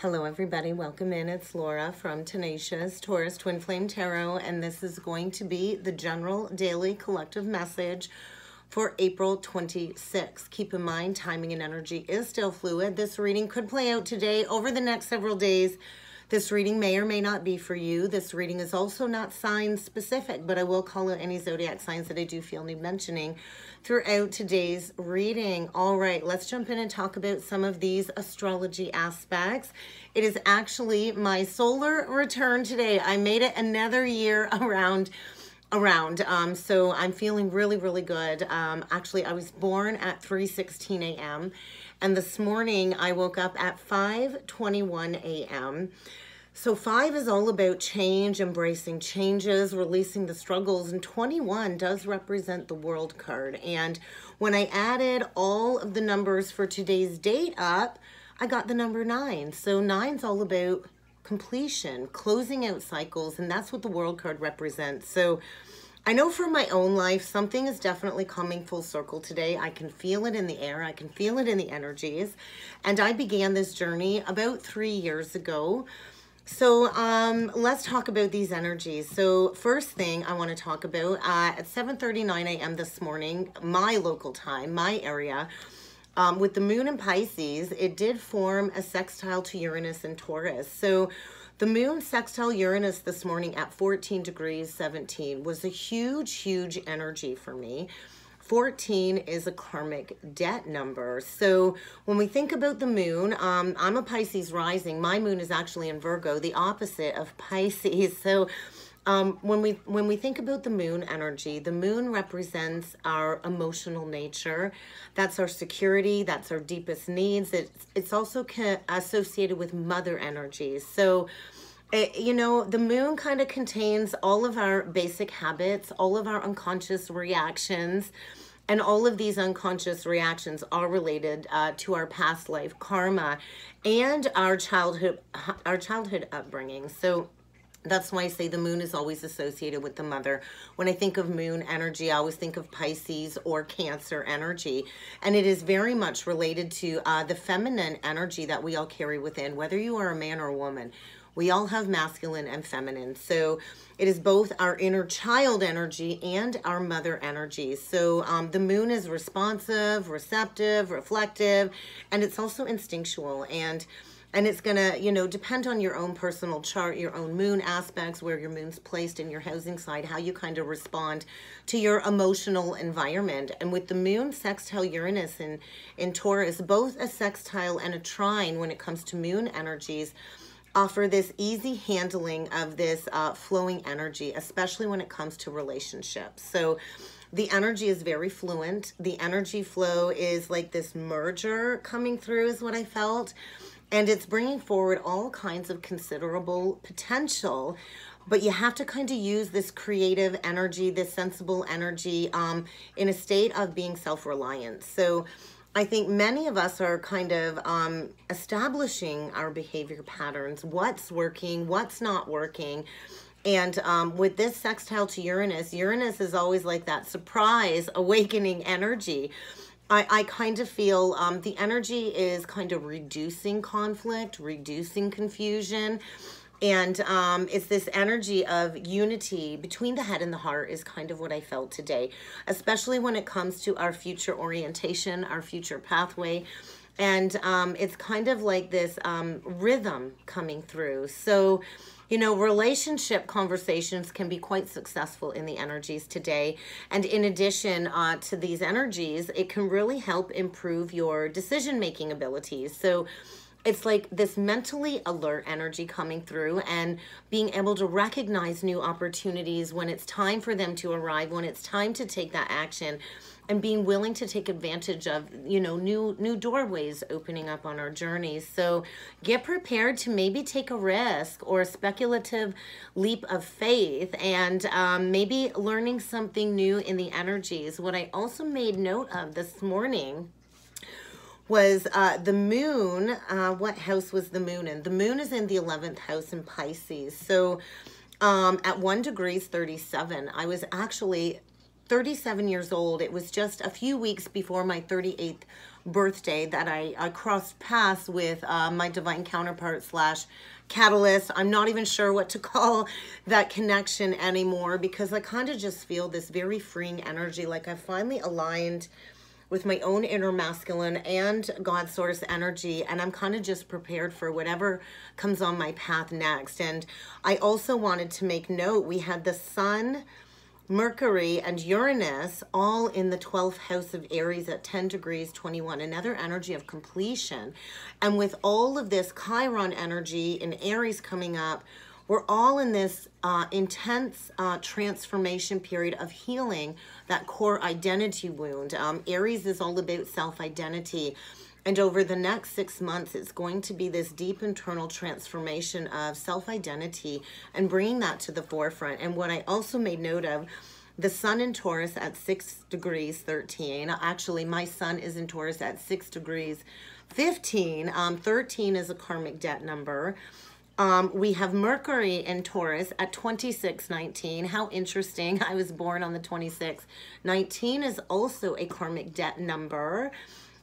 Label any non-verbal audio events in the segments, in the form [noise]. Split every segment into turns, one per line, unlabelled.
Hello, everybody. Welcome in. It's Laura from Tenacious Taurus Twin Flame Tarot, and this is going to be the general daily collective message for April 26th. Keep in mind, timing and energy is still fluid. This reading could play out today over the next several days. This reading may or may not be for you. This reading is also not sign specific, but I will call out any zodiac signs that I do feel need mentioning throughout today's reading. All right, let's jump in and talk about some of these astrology aspects. It is actually my solar return today. I made it another year [laughs] around around um so i'm feeling really really good um actually i was born at 3 16 a.m and this morning i woke up at 5 21 a.m so five is all about change, embracing changes, releasing the struggles, and 21 does represent the world card. And when I added all of the numbers for today's date up, I got the number nine. So nine's all about completion, closing out cycles, and that's what the world card represents. So I know for my own life, something is definitely coming full circle today. I can feel it in the air. I can feel it in the energies. And I began this journey about three years ago so um, let's talk about these energies. So first thing I want to talk about, uh, at 7.39 a.m. this morning, my local time, my area, um, with the moon in Pisces, it did form a sextile to Uranus and Taurus. So the moon sextile Uranus this morning at 14 degrees 17 was a huge, huge energy for me. 14 is a karmic debt number. So when we think about the moon, um, I'm a Pisces rising. My moon is actually in Virgo, the opposite of Pisces. [laughs] So um, when we when we think about the moon energy, the moon represents our emotional nature. That's our security. That's our deepest needs. It's it's also associated with mother energies. So. It, you know, the moon kind of contains all of our basic habits, all of our unconscious reactions, and all of these unconscious reactions are related uh, to our past life karma and our childhood our childhood upbringing. So that's why I say the moon is always associated with the mother. When I think of moon energy, I always think of Pisces or Cancer energy. And it is very much related to uh, the feminine energy that we all carry within, whether you are a man or a woman. We all have masculine and feminine. So it is both our inner child energy and our mother energy. So um, the moon is responsive, receptive, reflective, and it's also instinctual. And and it's gonna you know depend on your own personal chart your own moon aspects where your moon's placed in your housing side how you kind of respond to your emotional environment and with the moon sextile uranus in in taurus both a sextile and a trine when it comes to moon energies offer this easy handling of this uh, flowing energy, especially when it comes to relationships. So the energy is very fluent. The energy flow is like this merger coming through is what I felt. And it's bringing forward all kinds of considerable potential but you have to kind of use this creative energy, this sensible energy um, in a state of being self-reliant. So I think many of us are kind of um, establishing our behavior patterns, what's working, what's not working. And um, with this sextile to Uranus, Uranus is always like that surprise, [laughs] awakening energy. I, I kind of feel um, the energy is kind of reducing conflict, reducing confusion. And um, it's this energy of unity between the head and the heart is kind of what I felt today, especially when it comes to our future orientation, our future pathway. And um, it's kind of like this um, rhythm coming through. So, you know, relationship conversations can be quite successful in the energies today. And in addition uh, to these energies, it can really help improve your decision making abilities. So, it's like this mentally alert energy coming through and being able to recognize new opportunities when it's time for them to arrive when it's time to take that action and being willing to take advantage of you know new new doorways opening up on our journeys so get prepared to maybe take a risk or a speculative leap of faith and um, maybe learning something new in the energies what i also made note of this morning was uh, the moon. Uh, what house was the moon in? The moon is in the 11th house in Pisces. So um, at 1 degrees 37, I was actually 37 years old. It was just a few weeks before my 38th birthday that I, I crossed paths with uh, my divine counterpart slash catalyst. I'm not even sure what to [laughs] call that connection anymore because I kind of just feel this very freeing energy. Like I finally aligned with my own inner masculine and God source energy. And I'm kind of just prepared for whatever comes on my path next. And I also wanted to make note we had the sun Mercury and Uranus all in the 12th house of Aries at 10 degrees 21, another energy of completion. And with all of this Chiron energy in Aries coming up, we're all in this uh, intense uh, transformation period of healing that core identity wound. Um, Aries is all about self identity. And over the next six months, it's going to be this deep internal transformation of self identity and bringing that to the forefront. And what I also made note of the sun in Taurus at 6 degrees 13. Actually, my sun is in Taurus at 6 degrees 15. Um, 13 is a karmic debt number. Um, we have Mercury in Taurus at 2619. How interesting. [laughs] I was born on the 26th. 19 is also a karmic debt number.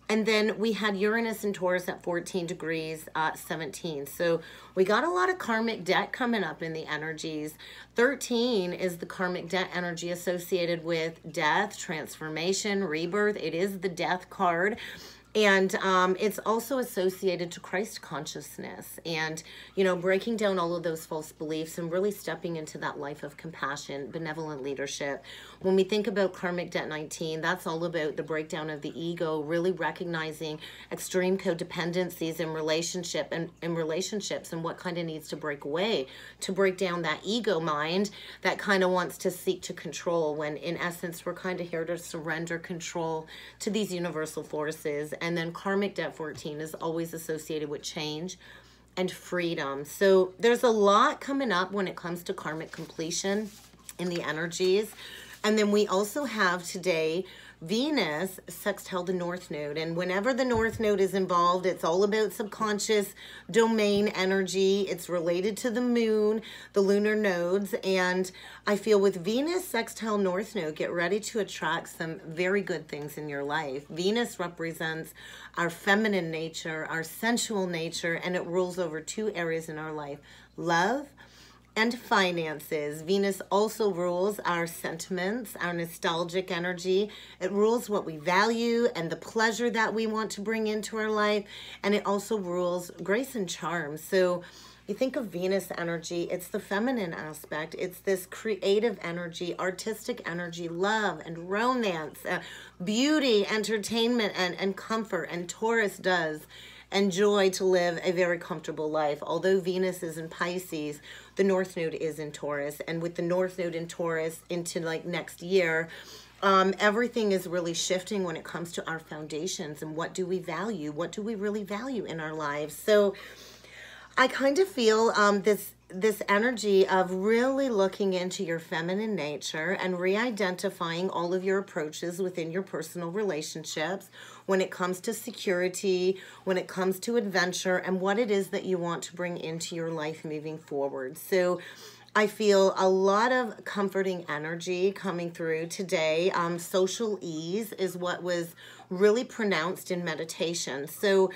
And then we had Uranus and Taurus at 14 degrees, uh, 17. So we got a lot of karmic debt coming up in the energies. 13 is the karmic debt energy associated with death, transformation, rebirth. It is the death card. And um, it's also associated to Christ consciousness and, you know, breaking down all of those false beliefs and really stepping into that life of compassion, benevolent leadership. When we think about karmic debt 19, that's all about the breakdown of the ego, really recognizing extreme codependencies in relationship and in relationships and what kind of needs to break away to break down that ego mind that kind of wants to seek to control when in essence we're kind of here to surrender control to these universal forces and then karmic debt 14 is always associated with change and freedom. So there's a lot coming up when it comes to karmic completion in the energies. And then we also have today Venus sextile the North Node. And whenever the North Node is involved, it's all about subconscious domain energy. It's related to the moon, the lunar nodes. And I feel with Venus sextile North Node, get ready to attract some very good things in your life. Venus represents our feminine nature, our sensual nature, and it rules over two areas in our life love and finances. Venus also rules our sentiments, our nostalgic energy. It rules what we value and the pleasure that we want to bring into our life. And it also rules grace and charm. So you think of Venus energy, it's the feminine aspect. It's this creative energy, artistic energy, love and romance, uh, beauty, entertainment, and, and comfort. And Taurus does enjoy to live a very comfortable life. Although Venus is in Pisces, the North Node is in Taurus. And with the North Node in Taurus into like next year, um, everything is really shifting when it comes to our foundations and what do we value? What do we really value in our lives? So I kind of feel um, this this energy of really looking into your feminine nature and re-identifying all of your approaches within your personal relationships when it comes to security, when it comes to adventure, and what it is that you want to bring into your life moving forward. So I feel a lot of comforting energy coming through today. Um, social ease is what was really pronounced in meditation. So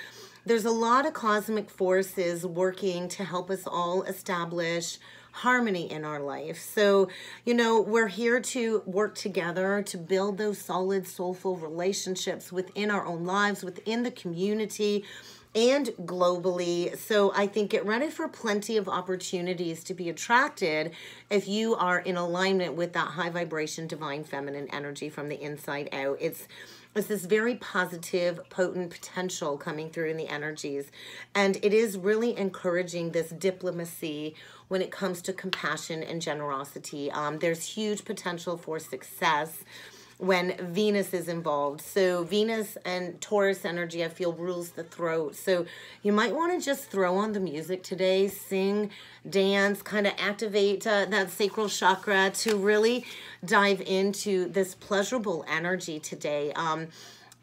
there's a lot of cosmic forces working to help us all establish harmony in our life. So, you know, we're here to work together to build those solid, soulful relationships within our own lives, within the community, and globally. So I think get ready for plenty of opportunities to be attracted if you are in alignment with that high vibration divine feminine energy from the inside out. It's it's this very positive, potent potential coming through in the energies. And it is really encouraging this diplomacy when it comes to compassion and generosity. Um, there's huge potential for success when Venus is involved. So Venus and Taurus energy, I feel, rules the throat. So you might want to just throw on the music today, sing, dance, kind of activate uh, that sacral chakra to really dive into this pleasurable energy today. Um,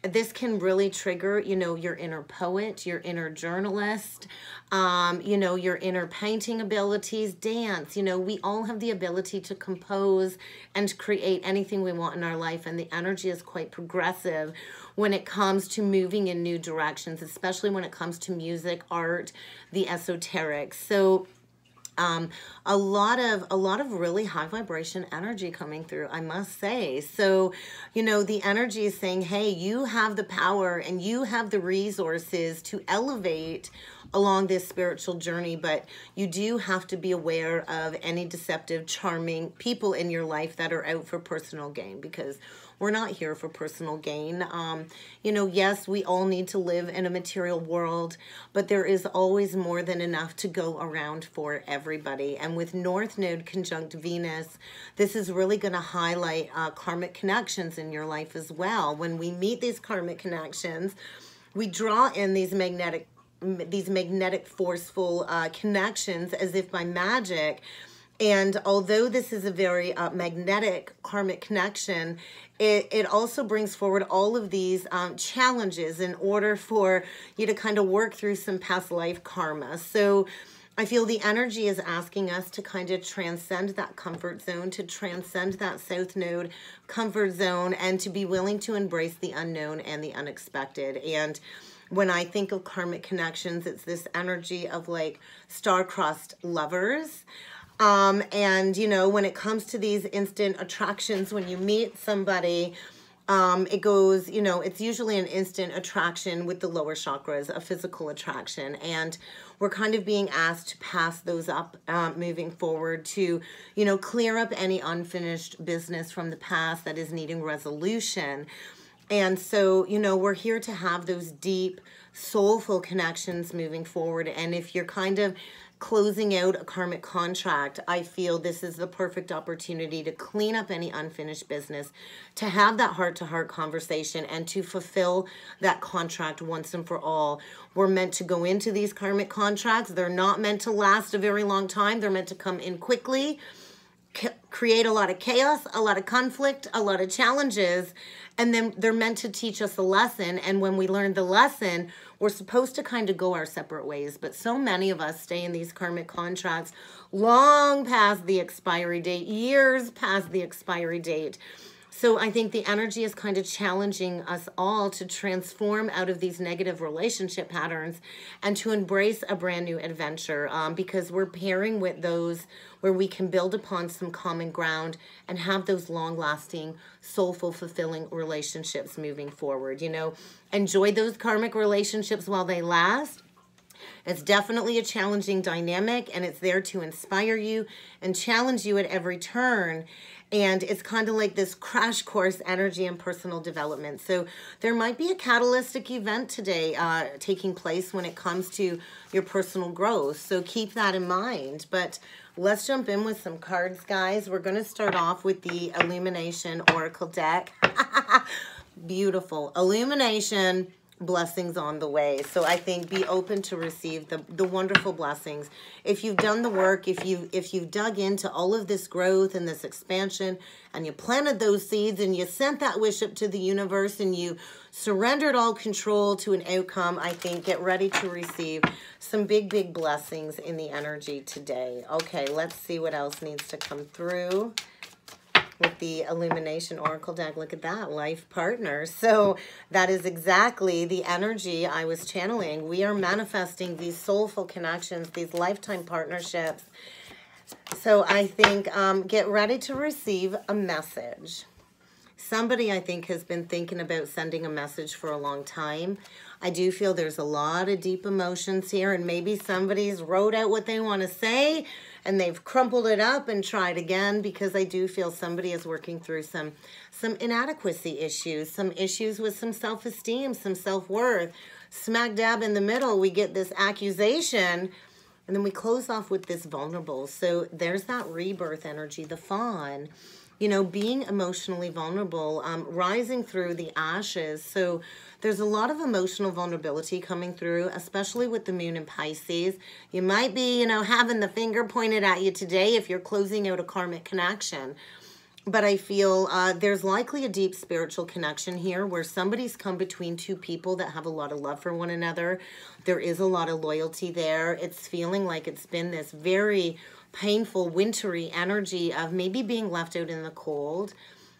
this can really trigger, you know, your inner poet, your inner journalist, um, you know, your inner painting abilities, dance. You know, we all have the ability to compose and create anything we want in our life, and the energy is quite progressive when it comes to moving in new directions, especially when it comes to music, art, the esoteric. So, um, a lot of a lot of really high vibration energy coming through i must say. So you know the energy is saying hey you have the power and you have the resources to elevate along this spiritual journey but you do have to be aware of any deceptive charming people in your life that are out for personal gain because we're not here for personal gain. Um, you know, yes, we all need to live in a material world, but there is always more than enough to go around for everybody. And with North Node conjunct Venus, this is really going to highlight uh, karmic connections in your life as well. When we meet these karmic connections, we draw in these magnetic these magnetic forceful uh, connections as if by magic and although this is a very uh, magnetic karmic connection, it, it also brings forward all of these um, challenges in order for you to kind of work through some past life karma. So I feel the energy is asking us to kind of transcend that comfort zone, to transcend that South Node comfort zone, and to be willing to embrace the unknown and the unexpected. And when I think of karmic connections, it's this energy of like star-crossed lovers. Um, and, you know, when it comes to these instant attractions, when you meet somebody, um, it goes, you know, it's usually an instant attraction with the lower chakras, a physical attraction. And we're kind of being asked to pass those up uh, moving forward to, you know, clear up any unfinished business from the past that is needing resolution. And so, you know, we're here to have those deep, soulful connections moving forward. And if you're kind of closing out a karmic contract, I feel this is the perfect opportunity to clean up any unfinished business, to have that heart to heart conversation, and to fulfill that contract once and for all. We're meant to go into these karmic contracts, they're not meant to last a very long time, they're meant to come in quickly. Create a lot of chaos, a lot of conflict, a lot of challenges, and then they're meant to teach us a lesson. And when we learn the lesson, we're supposed to kind of go our separate ways. But so many of us stay in these karmic contracts long past the expiry date, years past the expiry date. So I think the energy is kind of challenging us all to transform out of these negative relationship patterns and to embrace a brand new adventure um, because we're pairing with those where we can build upon some common ground and have those long lasting, soulful, fulfilling relationships moving forward. You know, enjoy those karmic relationships while they last. It's definitely a challenging dynamic and it's there to inspire you and challenge you at every turn and it's kind of like this crash course energy and personal development. So there might be a catalytic event today uh, taking place when it comes to your personal growth. So keep that in mind. But let's jump in with some cards, guys. We're going to start off with the Illumination Oracle deck. [laughs] Beautiful. Illumination blessings on the way. So I think be open to receive the, the wonderful blessings. If you've done the work, if you if you've dug into all of this growth and this expansion and you planted those seeds and you sent that wish up to the universe and you surrendered all control to an outcome, I think get ready to receive some big, big blessings in the energy today. Okay, let's see what else needs to come through with the Illumination Oracle deck. Look at that, life partner. So that is exactly the energy I was channeling. We are manifesting these soulful connections, these lifetime partnerships. So I think um, get ready to receive a message. Somebody, I think, has been thinking about sending a message for a long time. I do feel there's a lot of deep emotions here, and maybe somebody's wrote out what they want to say, and they've crumpled it up and tried again because I do feel somebody is working through some some inadequacy issues, some issues with some self-esteem, some self-worth. Smack dab in the middle, we get this accusation and then we close off with this vulnerable. So there's that rebirth energy, the fawn you know, being emotionally vulnerable, um, rising through the ashes. So there's a lot of emotional vulnerability coming through, especially with the moon in Pisces. You might be, you know, having the finger pointed at you today if you're closing out a karmic connection. but I feel uh, there's likely a deep spiritual connection here where somebody's come between two people that have a lot of love for one another. There is a lot of loyalty there. It's feeling like it's been this very painful, wintry energy of maybe being left out in the cold.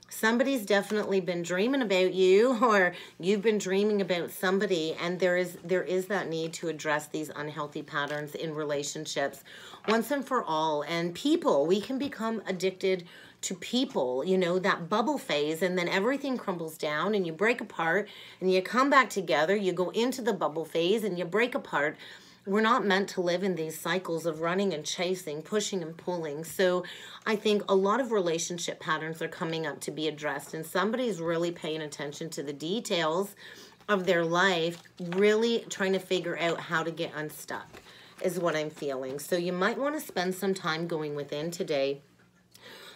Somebody's definitely been dreaming about you [laughs] or you've been dreaming about somebody and there is there is that need to address these unhealthy patterns in relationships once and for all. And people, we can become addicted to people, you know, that bubble phase, and then everything crumbles down and you break apart and you come back together, you go into the bubble phase and you break apart. We're not meant to live in these cycles of running and chasing, pushing and pulling. So I think a lot of relationship patterns are coming up to be addressed, and somebody's really paying attention to the details of their life, really trying to figure out how to get unstuck, is what I'm feeling. So you might want to spend some time going within today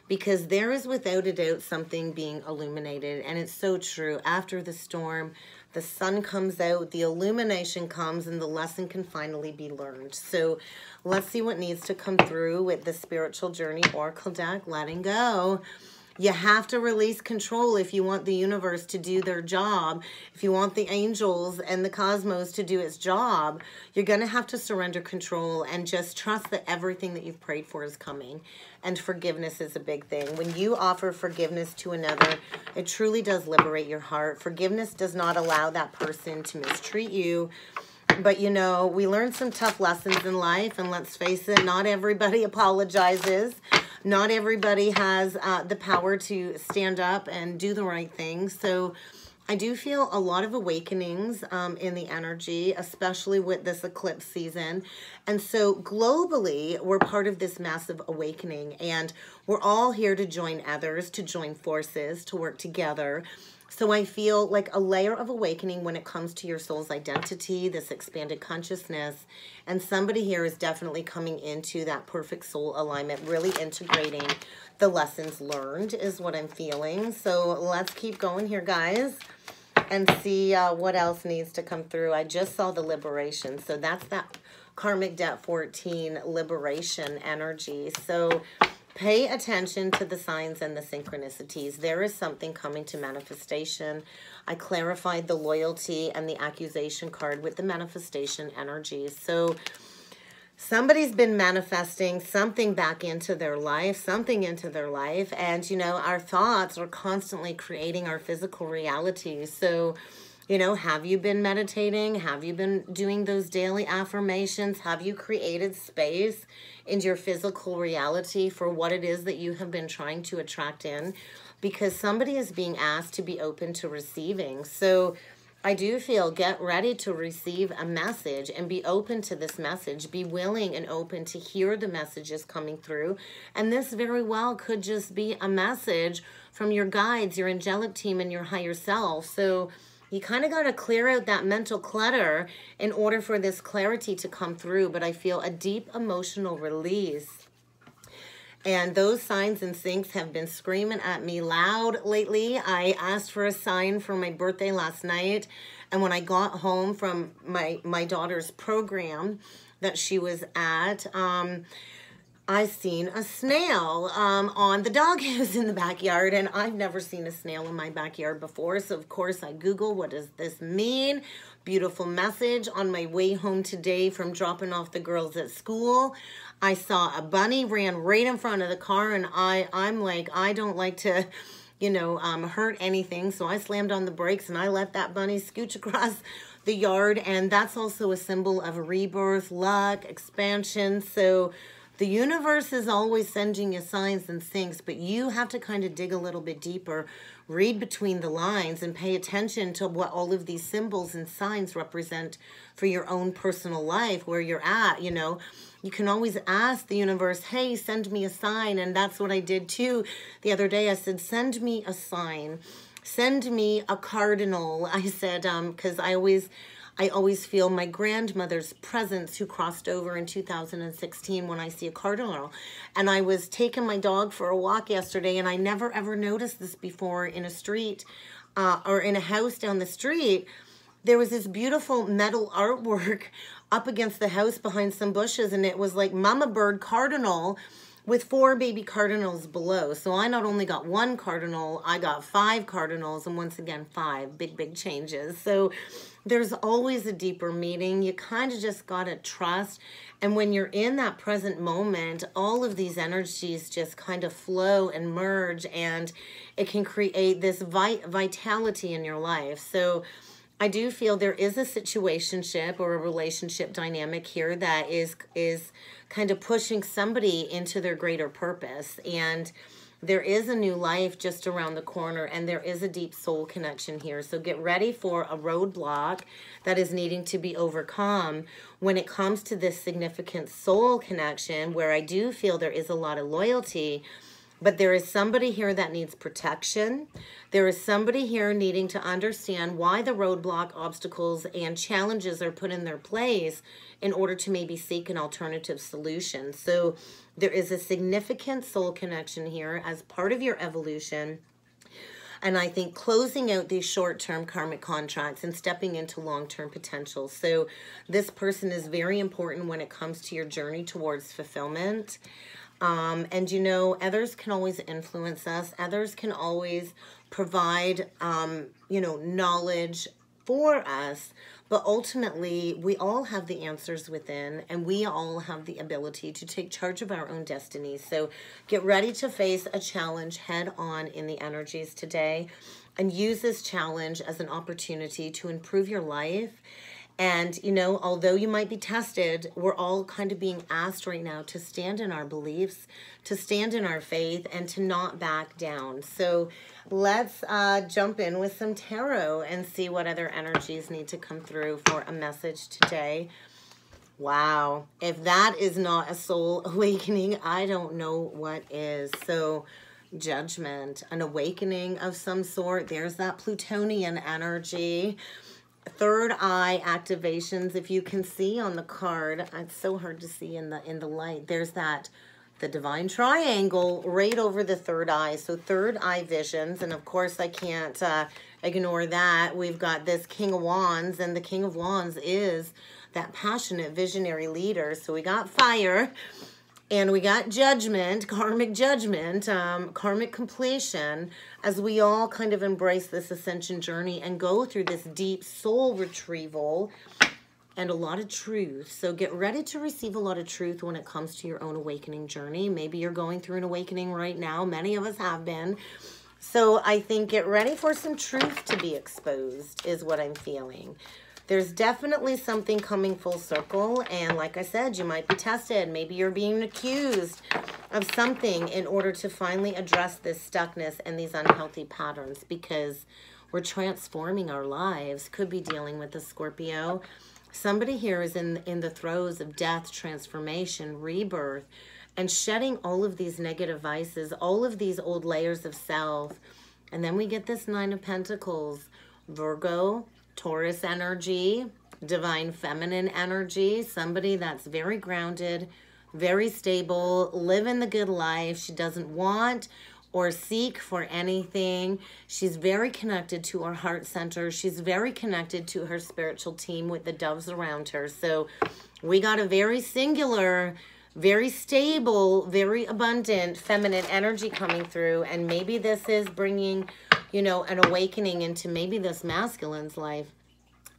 because there is without a doubt something being illuminated. And it's so true. After the storm, the sun comes out, the illumination comes, and the lesson can finally be learned. So let's see what needs to come through with the spiritual journey oracle deck, letting go. You have to release control if you want the universe to do their job. If you want the angels and the cosmos to do its job, you're going to have to surrender control and just trust that everything that you've prayed for is coming. And forgiveness is a big thing. When you offer forgiveness to another, it truly does liberate your heart. Forgiveness does not allow that person to mistreat you but you know, we learned some tough lessons in life, and let's face it, not everybody [laughs] apologizes. Not everybody has uh, the power to stand up and do the right thing. So I do feel a lot of awakenings um, in the energy, especially with this eclipse season. And so globally, we're part of this massive awakening, and we're all here to join others, to join forces, to work together so I feel like a layer of awakening when it comes to your soul's identity, this expanded consciousness. And somebody here is definitely coming into that perfect soul alignment, really integrating the lessons learned is what I'm feeling. So let's keep going here, guys, and see uh, what else needs to come through. I just saw the liberation. So that's that karmic debt 14 liberation energy. So Pay attention to the signs and the synchronicities. There is something coming to manifestation. I clarified the loyalty and the accusation card with the manifestation energy. So somebody's been manifesting something back into their life, something into their life. And, you know, our thoughts are constantly creating our physical reality. So, you know, have you been meditating? Have you been doing those daily affirmations? Have you created space into your physical reality for what it is that you have been trying to attract in? Because somebody is being asked to be open to receiving. So I do feel get ready to receive a message and be open to this message. Be willing and open to hear the messages coming through. And this very well could just be a message from your guides, your angelic team, and your higher self. So, you kind of got to clear out that mental clutter in order for this clarity to come through. But I feel a deep emotional release. And those signs and syncs have been screaming at me loud lately. I asked for a sign for my birthday last night. And when I got home from my, my daughter's program that she was at, um, I seen a snail um, on the doghouse in the backyard, and I've never seen a snail in my backyard before. So, of course, I Google what does this mean? Beautiful message on my way home today from dropping off the girls at school. I saw a bunny ran right in front of the car, and I, I'm like, I don't like to, you know, um, hurt anything. So I slammed on the brakes and I let that bunny scooch [laughs] across the yard. And that's also a symbol of rebirth, luck, expansion. So, the universe is always sending you signs and things, but you have to kind of dig a little bit deeper, read between the lines, and pay attention to what all of these symbols and signs represent for your own personal life, where you're at, you know. You can always ask the universe, hey, send me a sign. And that's what I did too. The other day I said, send me a sign. Send me a cardinal. [laughs] I said, um, because I always I always feel my grandmother's presence who crossed over in 2016 when I see a cardinal. And I was taking my dog for a walk yesterday and I never ever noticed this before in a street uh, or in a house down the street. There was this beautiful metal [laughs] artwork up against the house behind some bushes and it was like mama bird cardinal with four baby cardinals below. So I not only got one cardinal, I got five cardinals, and once again, five big, big changes. So there's always a deeper meaning. You kind of just got to trust. And when you're in that present moment, all of these energies just kind of flow and merge, and it can create this vit- vitality in your life. So I do feel there is a situationship or a relationship dynamic here that is is kind of pushing somebody into their greater purpose and there is a new life just around the corner and there is a deep soul connection here. So get ready for a roadblock that is needing to be overcome when it comes to this significant soul connection where I do feel there is a lot of loyalty but there is somebody here that needs protection. There is somebody here needing to understand why the roadblock, obstacles, and challenges are put in their place in order to maybe seek an alternative solution. So there is a significant soul connection here as part of your evolution. And I think closing out these short term karmic contracts and stepping into long term potential. So, this person is very important when it comes to your journey towards fulfillment. Um, and you know, others can always influence us, others can always provide, um, you know, knowledge for us. But ultimately, we all have the answers within, and we all have the ability to take charge of our own destiny. So get ready to face a challenge head on in the energies today and use this challenge as an opportunity to improve your life and, you know, although you might be tested, we're all kind of being asked right now to stand in our beliefs, to stand in our faith, and to not back down. So let's uh, jump in with some tarot and see what other energies need to come through for a message today. Wow. If that is not a soul [laughs] awakening, I don't know what is. So, judgment, an awakening of some sort. There's that Plutonian energy third eye activations if you can see on the card it's so hard to see in the in the light. There's that the divine triangle right over the third eye. So third eye visions and of course i can't uh, ignore that. We've got this king of wands and the king of wands is that passionate visionary leader. So we got fire and we got judgment, karmic judgment, um, karmic completion, as we all kind of embrace this ascension journey and go through this deep soul retrieval and a lot of truth. So get ready to receive a lot of truth when it comes to your own awakening journey. Maybe you're going through an awakening right now. Many of us have been. So I think get ready for some truth to be exposed, is what I'm feeling there's definitely something coming full circle. And like I said, you might be tested. Maybe you're being accused of something in order to finally address this stuckness and these unhealthy patterns because we're transforming our lives. Could be dealing with a Scorpio. Somebody here is in, in the throes of death, transformation, rebirth, and shedding all of these negative vices, all of these old layers of self. And then we get this Nine of Pentacles. Virgo, Taurus energy, divine feminine energy, somebody that's very grounded, very stable, living the good life. She doesn't want or seek for anything. She's very connected to her heart center. She's very connected to her spiritual team with the doves around her. So we got a very singular, very stable, very abundant feminine energy coming through. And maybe this is bringing you know, an awakening into maybe this masculine's life.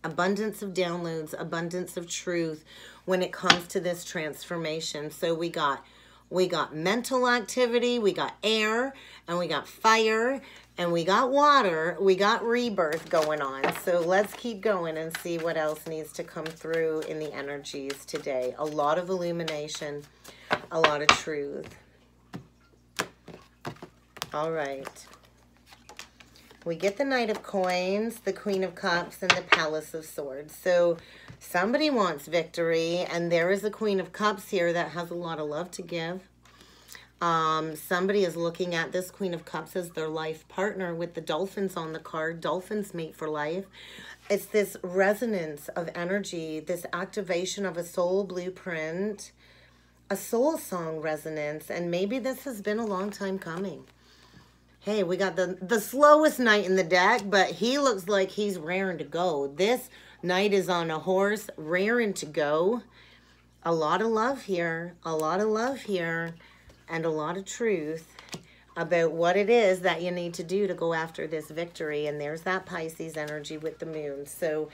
Abundance of downloads, abundance of truth when it comes to this transformation. So we got we got mental activity, we got air, and we got fire, and we got water, we got rebirth going on. So let's keep going and see what else needs to come through in the energies today. A lot of illumination, a lot of truth. All right. We get the Knight of Coins, the Queen of Cups, and the Palace of Swords. So somebody wants victory, and there is a Queen of Cups here that has a lot of love to give. Um, somebody is looking at this Queen of Cups as their life partner with the dolphins on the card. Dolphins mate for life. It's this resonance of energy, this activation of a soul blueprint, a soul song resonance, and maybe this has been a long time coming. Hey, we got the, the slowest knight in the deck, but he looks like he's raring to go. This knight is on a horse, raring to go. A lot of love here. A lot of love here. and a lot of truth about what it is that you need to do to go after this victory. And there's that Pisces energy with the moon. So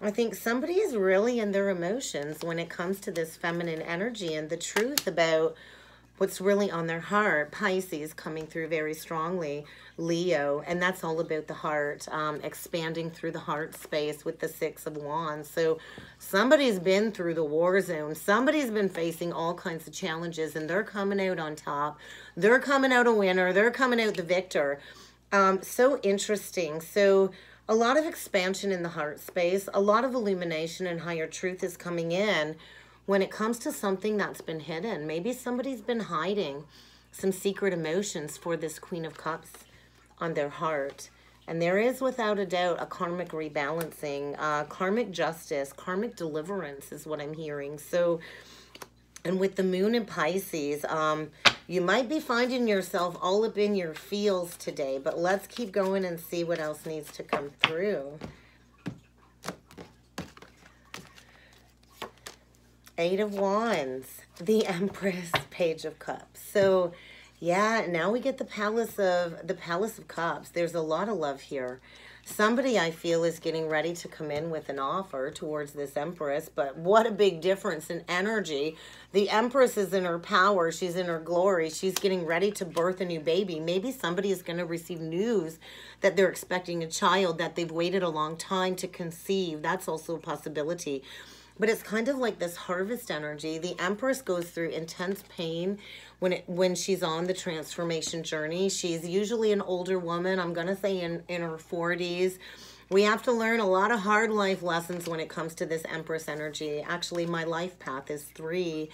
I think somebody is really in their emotions when it comes to this feminine energy and the truth about what's really on their heart. Pisces coming through very strongly, Leo, and that's all about the heart, um, expanding through the heart space with the Six of Wands. So somebody's been through the war zone. Somebody's been facing all kinds of challenges, and they're coming out on top. They're coming out a winner. They're coming out the victor. Um, so interesting. So a lot of expansion in the heart space, a lot of illumination and higher truth is coming in when it comes to something that's been hidden. Maybe somebody's been hiding some secret emotions for this Queen of Cups on their heart. And there is, without a doubt, a karmic rebalancing, uh, karmic justice, karmic deliverance is what I'm hearing. So, and with the moon in Pisces, um, you might be finding yourself all up in your feels today, but let's keep going and see what else needs to come through. Eight of Wands, the [laughs] Empress, Page of Cups. So, yeah, now we get the Palace of the Palace of Cups. There's a lot of love here. Somebody I feel is getting ready to come in with an offer towards this Empress, but what a big difference in energy. The Empress is in her power. She's in her glory. She's getting ready to birth a new baby. Maybe somebody is going to receive news that they're expecting a child that they've waited a long time to conceive. That's also a possibility but it's kind of like this harvest energy. The Empress goes through intense pain when it when she's on the transformation journey. She's usually an older woman. I'm gonna say in in her 40s. We have to learn a lot of hard life lessons when it comes to this Empress energy. Actually, my life path is three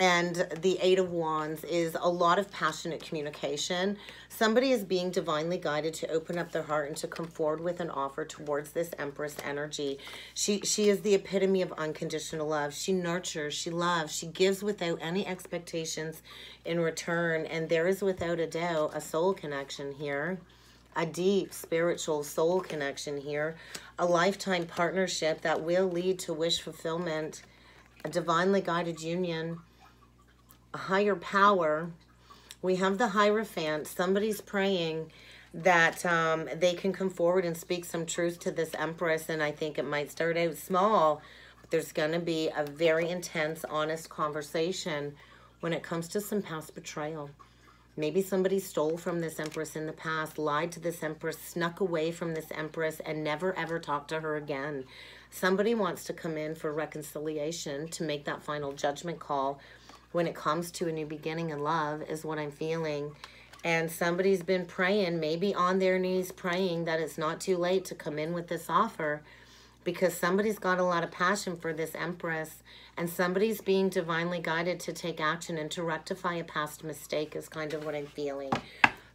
and the Eight of Wands is a lot of passionate communication. Somebody is being divinely guided to open up their heart and to come forward with an offer towards this Empress energy. She, she is the epitome of unconditional love. She nurtures, she loves, she gives without any expectations in return. And there is without a doubt a soul connection here a deep spiritual soul connection here, a lifetime partnership that will lead to wish fulfillment, a divinely guided union, higher power. We have the Hierophant. Somebody's praying that um, they can come forward and speak some truth to this Empress. And I think it might start out small, but there's going to be a very intense, honest conversation when it comes to some past betrayal. Maybe somebody stole from this Empress in the past, lied to this Empress, snuck away from this Empress, and never ever talked to her again. Somebody wants to come in for reconciliation to make that final judgment call when it comes to a new beginning in love is what I'm feeling. And somebody's been praying, maybe on their knees praying that it's not too late to come in with this offer because somebody's got a lot of passion for this Empress and somebody's being divinely guided to take action and to rectify a past mistake is kind of what I'm feeling.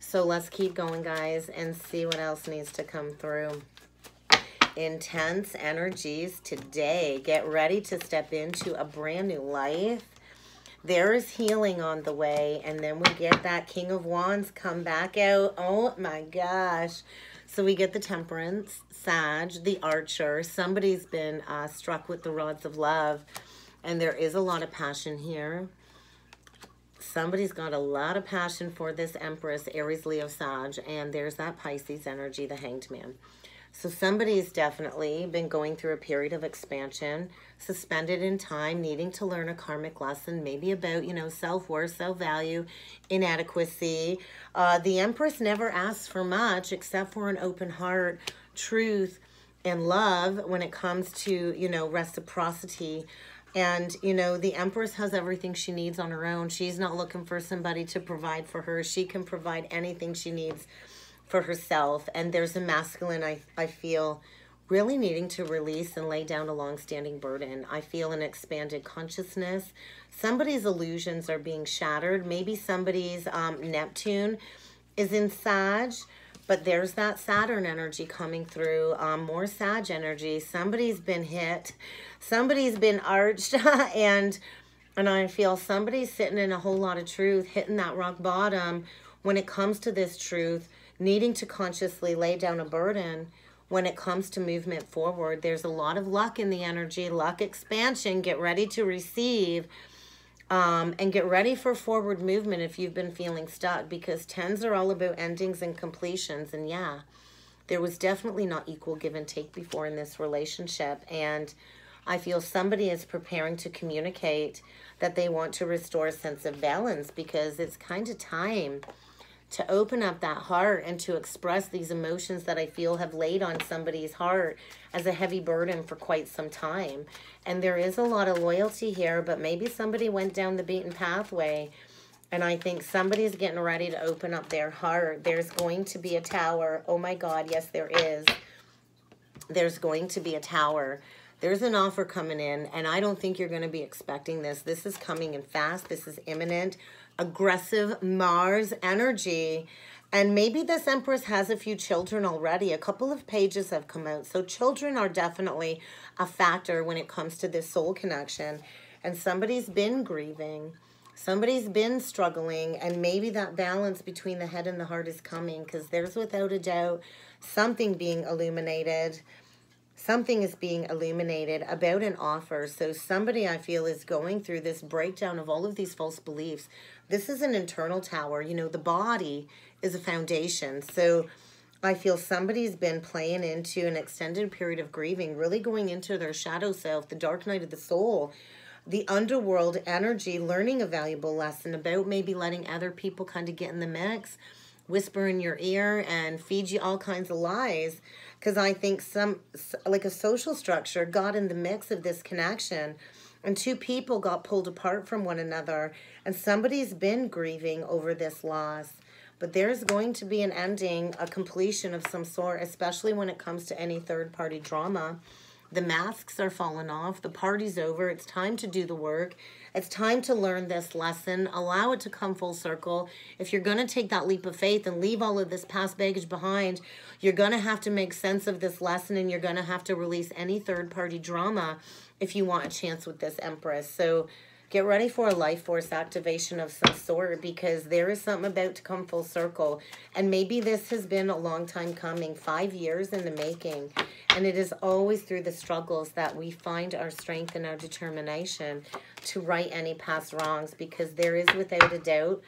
So let's keep going, guys, and see what else needs to come through. Intense energies today. Get ready to step into a brand new life there is healing on the way. And then we get that King of Wands come back out. Oh my gosh. So we get the Temperance, Sag, the Archer. Somebody's been uh, struck with the rods of love. And there is a lot of passion here. Somebody's got a lot of passion for this Empress, Aries, Leo, Sag. And there's that Pisces energy, the Hanged Man. So somebody's definitely been going through a period of expansion, suspended in time, needing to learn a karmic lesson, maybe about, you know, self-worth, self-value, inadequacy. Uh, the Empress never asks for much except for an open heart, truth, and love when it comes to, you know, reciprocity. And, you know, the Empress has everything she needs on her own. She's not looking for somebody to provide for her. She can provide anything she needs for herself. And there's a masculine, I, I feel, really needing to release and lay down a long-standing burden. I feel an expanded consciousness. Somebody's illusions are being shattered. Maybe somebody's um, Neptune is in Sag, but there's that Saturn energy coming through, um, more Sag energy. Somebody's been hit. Somebody's been arched [laughs] and and I feel somebody's sitting in a whole lot of truth, hitting that rock bottom when it comes to this truth needing to consciously lay down a burden when it comes to movement forward. There's a lot of luck in the energy, luck expansion. Get ready to receive Um, and get ready for forward movement if you've been feeling stuck because tens are all about endings and completions. And yeah, there was definitely not equal give and take before in this relationship. And I feel somebody is preparing to communicate that they want to restore a sense of balance because it's kind of time to open up that heart and to express these emotions that I feel have laid on somebody's heart as a heavy burden for quite some time. And there is a lot of loyalty here, but maybe somebody went down the beaten pathway. And I think somebody's getting ready to open up their heart. There's going to be a tower. Oh my God, yes, there is. There's going to be a tower. There's an offer coming in, and I don't think you're going to be expecting this. This is coming in fast. This is imminent aggressive Mars energy. And maybe this Empress has a few children already. A couple of pages have come out. So children are definitely a factor when it comes to this soul connection. And somebody's been grieving. Somebody's been struggling. And maybe that balance between the head and the heart is coming. Because there's without a doubt something being illuminated something is being illuminated about an offer. So somebody I feel is going through this breakdown of all of these false beliefs. This is an internal tower. You know, the body is a foundation. So I feel somebody's been playing into an extended period of grieving, really going into their shadow self, the dark night of the soul, the underworld energy, learning a valuable lesson about maybe letting other people kind of get in the mix, whisper in your ear and feed you all kinds of lies because I think some like a social structure got in the mix of this connection and two people got pulled apart from one another and somebody's been grieving over this loss. But there's going to be an ending a completion of some sort especially when it comes to any third party drama. The masks are falling off the party's over it's time to do the work it's time to learn this lesson. Allow it to come full circle. If you're going to take that leap of faith and leave all of this past baggage behind, you're going to have to make sense of this lesson and you're going to have to release any third party drama if you want a chance with this Empress. So get ready for a life force activation of some sort because there is something about to come full circle. And maybe this has been a long time coming, five years in the making. And it is always through the struggles that we find our strength and our determination to right any past wrongs because there is without a doubt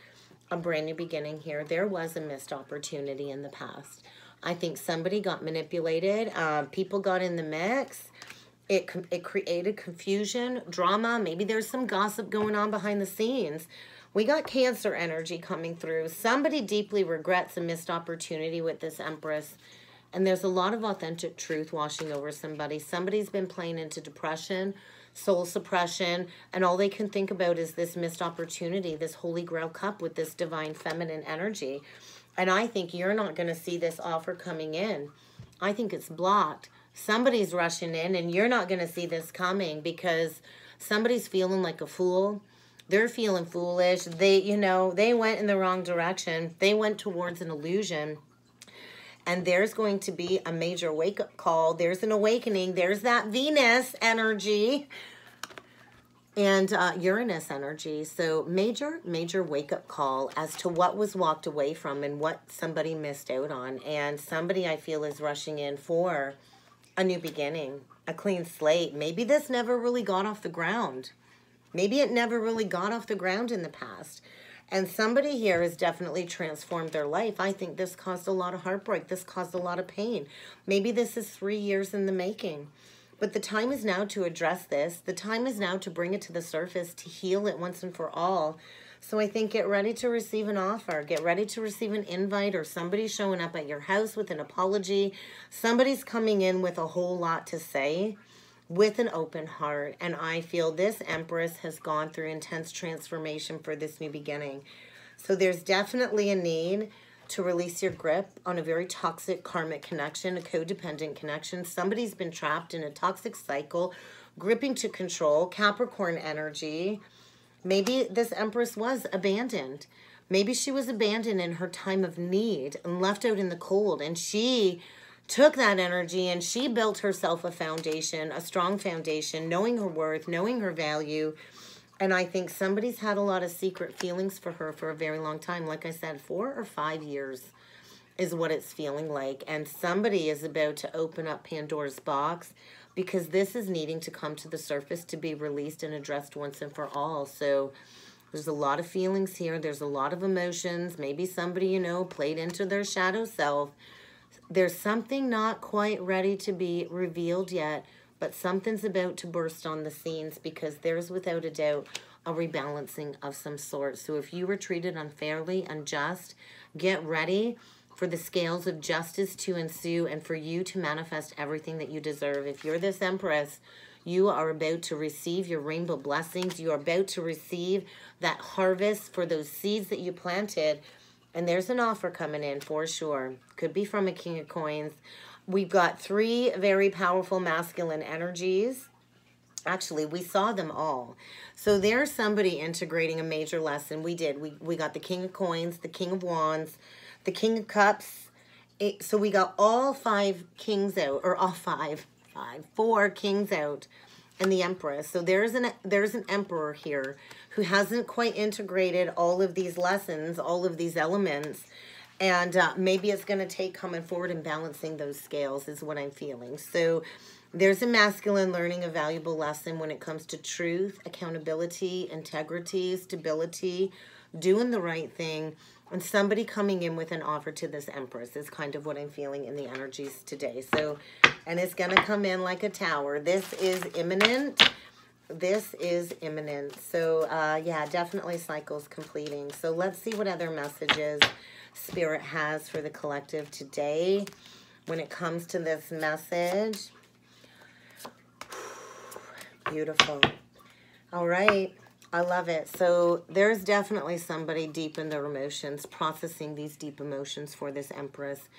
a brand new beginning here. There was a missed opportunity in the past. I think somebody got manipulated. Uh, people got in the mix. It, it created confusion, drama. Maybe there's some gossip going on behind the scenes. We got cancer energy coming through. Somebody deeply regrets a missed opportunity with this Empress. And there's a lot of authentic truth washing over somebody. Somebody's been playing into depression, soul suppression, and all they can think about is this missed opportunity, this holy grail cup with this divine feminine energy. And I think you're not going to see this offer coming in. I think it's blocked. Somebody's rushing in, and you're not going to see this coming because somebody's feeling like a fool. They're feeling foolish. They, you know, they went in the wrong direction. They went towards an illusion and there's going to be a major wake up call. There's an awakening. There's that Venus energy and uh, Uranus energy. So, major, major wake up call as to what was walked away from and what somebody missed out on. And somebody I feel is rushing in for a new beginning, a clean slate. Maybe this never really got off the ground. Maybe it never really got off the ground in the past. And somebody here has definitely transformed their life. I think this caused a lot of heartbreak. This caused a lot of pain. Maybe this is three years in the making. But the time is now to address this. The time is now to bring it to the surface, to heal it once and for all. So I think get ready to receive an offer. Get ready to receive an invite or somebody showing up at your house with an apology. Somebody's coming in with a whole lot to say with an open heart. And I feel this Empress has gone through intense transformation for this new beginning. So there's definitely a need to release your grip on a very toxic karmic connection, a codependent connection. Somebody's been trapped in a toxic cycle, gripping to control, Capricorn energy. Maybe this Empress was abandoned. Maybe she was abandoned in her time of need and left out in the cold. And she took that energy and she built herself a foundation, a strong foundation, knowing her worth, knowing her value. And I think somebody's had a lot of secret feelings for her for a very long time. Like I said, four or five years is what it's feeling like. And somebody is about to open up Pandora's box. Because this is needing to come to the surface to be released and addressed once and for all. So there's a lot of feelings here. There's a lot of emotions. Maybe somebody, you know, played into their shadow self. There's something not quite ready to be revealed yet, but something's about to burst on the scenes because there's without a doubt a rebalancing of some sort. So if you were treated unfairly, unjust, get ready for the scales of justice to ensue and for you to manifest everything that you deserve. If you're this empress, you are about to receive your rainbow blessings. You are about to receive that harvest for those seeds that you planted. And there's an offer coming in for sure. Could be from a king of coins. We've got three very powerful masculine energies. Actually, we saw them all. So there's somebody integrating a major lesson. We did. We, we got the king of coins, the king of wands, the king of cups. It, so we got all five kings out, or all five, five, four kings out, and the empress. So there's an there's an emperor here who hasn't quite integrated all of these lessons, all of these elements, and uh, maybe it's going to take coming forward and balancing those scales is what I'm feeling. So there's a masculine learning a valuable lesson when it comes to truth, accountability, integrity, stability, doing the right thing, and somebody coming in with an offer to this Empress is kind of what I'm feeling in the energies today. So, and it's going to come in like a tower. This is imminent. This is imminent. So, uh, yeah, definitely cycles completing. So let's see what other messages Spirit has for the collective today when it comes to this message. [sighs] Beautiful. All right. I love it. So there's definitely somebody deep in their emotions, processing these deep emotions for this Empress.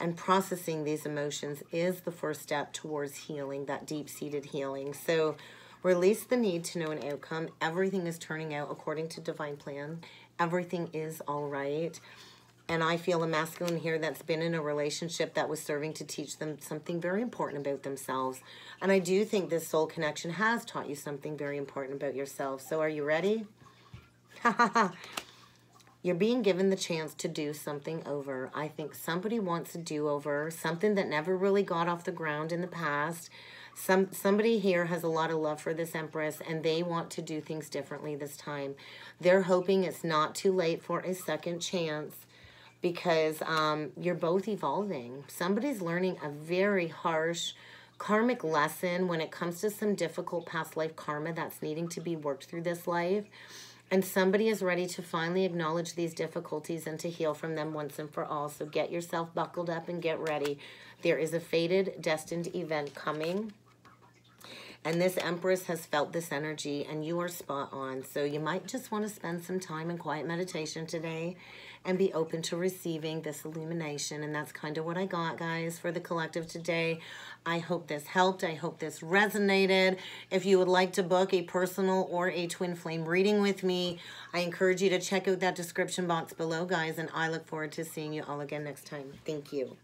And processing these emotions is the first step towards healing, that deep-seated healing. So release the need to know an outcome. Everything is turning out according to divine plan. Everything is all right. And I feel a masculine here that's been in a relationship that was serving to teach them something very important about themselves. And I do think this soul connection has taught you something very important about yourself. So are you ready? [laughs] You're being given the chance to do something over. I think somebody wants a do-over, something that never really got off the ground in the past. Some Somebody here has a lot of love for this Empress, and they want to do things differently this time. They're hoping it's not too late for a second chance because um, you're both evolving. Somebody's learning a very harsh karmic lesson when it comes to some difficult past life karma that's needing to be worked through this life. And somebody is ready to finally acknowledge these difficulties and to heal from them once and for all. So get yourself buckled up and get ready. There is a fated, destined event coming. And this Empress has felt this energy and you are spot on. So you might just want to spend some time in quiet meditation today and be open to receiving this illumination. And that's kind of what I got, guys, for the collective today. I hope this helped. I hope this resonated. If you would like to book a personal or a twin flame reading with me, I encourage you to check out that description box below, guys. And I look forward to seeing you all again next time. Thank you.